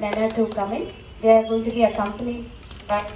Leonard to come in. They are going to be accompanied by